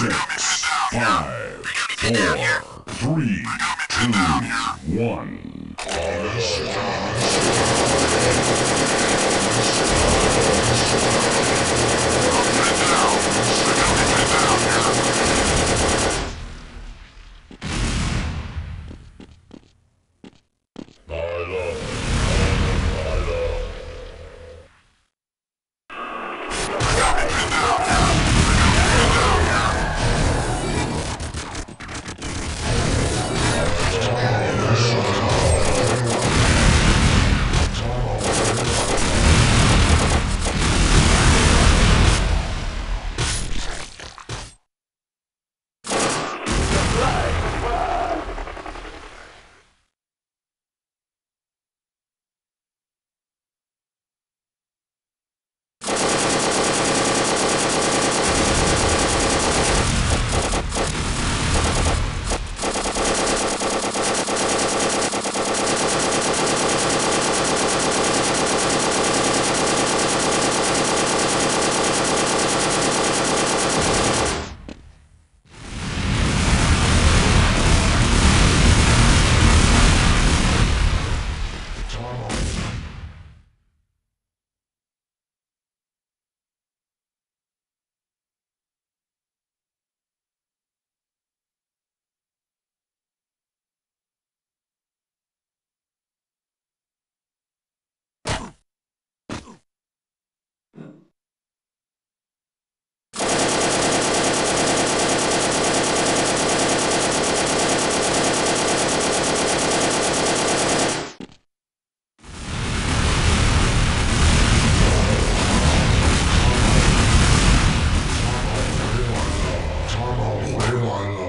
six, five, four, three, two, one. All everyone